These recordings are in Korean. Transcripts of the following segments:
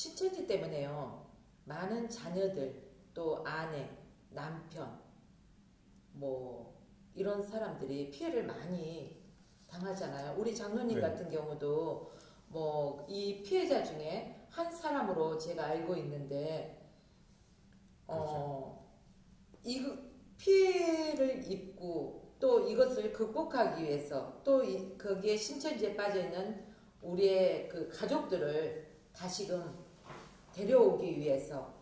신천지 때문에요. 많은 자녀들, 또 아내, 남편, 뭐, 이런 사람들이 피해를 많이 당하잖아요. 우리 장로님 네. 같은 경우도 뭐, 이 피해자 중에 한 사람으로 제가 알고 있는데, 어, 이 피해를 입고 또 이것을 극복하기 위해서 또 이- 거기에 신천지에 빠져 있는 우리의 그 가족들을 다시금 데려오기 위해서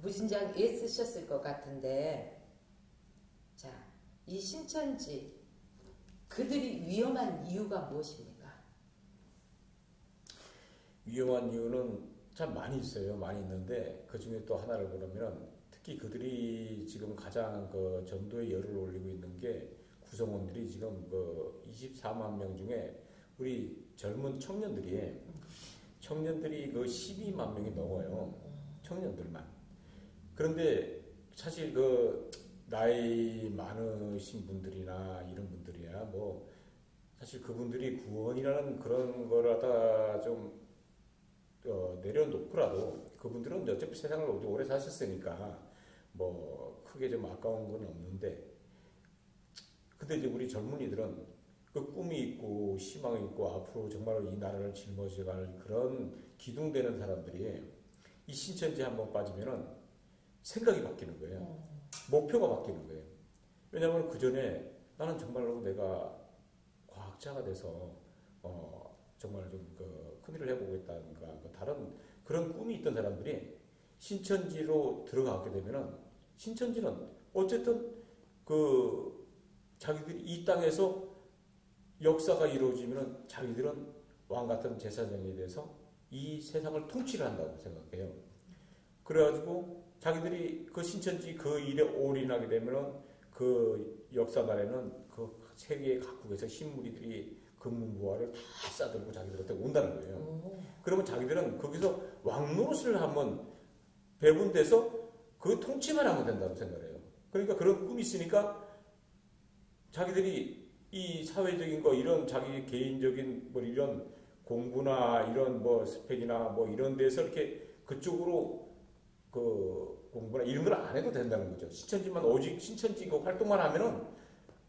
무진장 애쓰셨을 것 같은데 자, 이 신천지 그들이 위험한 이유가 무엇입니까? 위험한 이유는 참 많이 있어요. 많이 있는데 그 중에 또 하나를 보면 특히 그들이 지금 가장 그 전도에 열을 올리고 있는 게 구성원들이 지금 그 24만 명 중에 우리 젊은 청년들이 청년들이 그 12만 명이 넘어요. 청년들만. 그런데 사실 그 나이 많으신 분들이나 이런 분들이야 뭐 사실 그분들이 구원이라는 그런 거라다 좀 어, 내려놓고라도 그분들은 어차피 세상을 오래 사셨으니까 뭐 크게 좀 아까운 건 없는데 근데 이제 우리 젊은이들은 그 꿈이 있고 희망이 있고 앞으로 정말로 이 나라를 짊어져갈 그런 기둥되는 사람들이 이 신천지에 한번 빠지면은 생각이 바뀌는 거예요. 목표가 바뀌는 거예요. 왜냐하면 그 전에 나는 정말로 내가 과학자가 돼서 어 정말 좀그 큰일을 해보겠다든가 뭐 다른 그런 꿈이 있던 사람들이 신천지로 들어가게 되면은 신천지는 어쨌든 그 자기들이 이 땅에서 역사가 이루어지면은 자기들은 왕 같은 제사장에 대해서 이 세상을 통치를 한다고 생각해요. 그래가지고 자기들이 그 신천지 그 일에 올인하게 되면은 그 역사날에는 그 세계 각국에서 신무리들이 금문부화를 다 싸들고 자기들한테 온다는 거예요. 오, 그러면 자기들은 거기서 왕노릇을 한번 배분돼서 그 통치만 하면 된다고 생각해요. 그러니까 그런 꿈이 있으니까 자기들이 이 사회적인 거 이런 자기 개인적인 뭐 이런 공부나 이런 뭐 스펙이나 뭐 이런 데서 이렇게 그쪽으로 그 공부나 이런 걸 안 해도 된다는 거죠. 신천지만 오직 신천지 그 활동만 하면은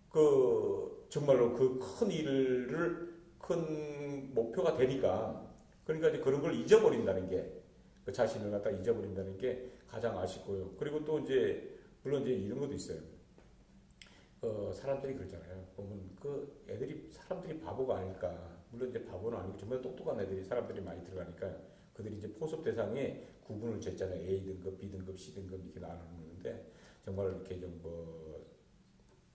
그 정말로 그 큰 일을 큰 목표가 되니까 그러니까 이제 그런 걸 잊어버린다는 게 그 자신을 갖다 잊어버린다는 게 가장 아쉽고요. 그리고 또 이제 물론 이제 이런 것도 있어요. 어, 사람들이 그러잖아요. 보면 그 애들이 사람들이 바보가 아닐까. 물론 이제 바보는 아니고 정말 똑똑한 애들이 사람들이 많이 들어가니까 그들이 이제 포섭 대상에 구분을 쟀잖아요. A 등급, B 등급, C 등급 이렇게 나누는데 정말 이렇게 좀뭐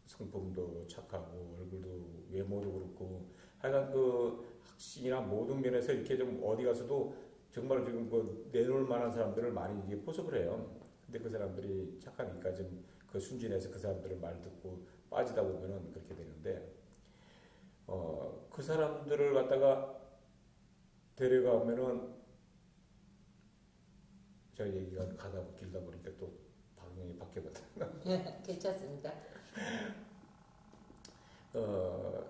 성품도 착하고 얼굴도 외모도 그렇고 하여간 그 학식이나 모든 면에서 이렇게 좀 어디 가서도 정말 지금 그 내놓을 만한 사람들을 많이 이제 포섭을 해요. 근데 그 사람들이 착하니까 좀 그 순진해서 그 사람들을 말 듣고 빠지다 보면은 그렇게 되는데 어 그 사람들을 갖다가 데려가면은 제가 얘기가 가다 길다 보니까 또 방향이 바뀌거든요. 괜찮습니다. 어,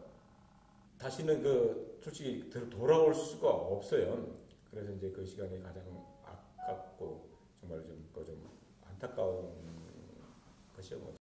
다시는 그 솔직히 들- 돌아올 수가 없어요. 그래서 이제 그 시간이 가장 아깝고 정말 좀, 그좀 안타까운 것이요. 뭐